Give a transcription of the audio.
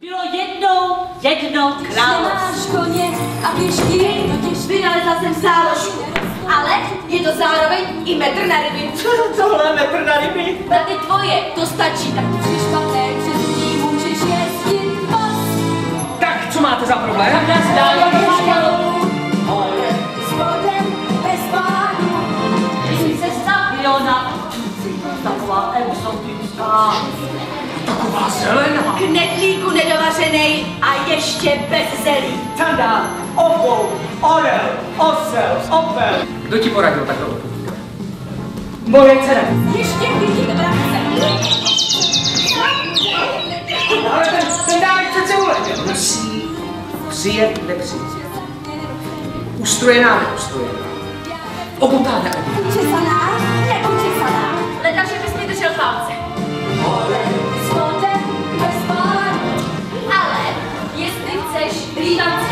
Bylo jednou jedno království. Nemáš koně a pěšky, to Vynalezla jsem záložku, ale je to zároveň i metr na ryby. Tohle metr na ryby. Na ty tvoje to stačí, tak Při špatné přezutí můžeš jezdit pas. Tak, co máte za problém? S vodem bez pádu. Jsi se Fiona, taková exotická. Taková zelená. Knedlíku nedovařenej a ještě bez zelí. Tanda, obou, orel, osel, opel. Kdo ti poradil takhle odpovídat? Moje dcera. Ještě vidí vrabce. Ale ten, ten dárek přece uletěl. Musí přijet, nepřijít. Ustrojená, neustrojená. Obutá, neobutá. Frida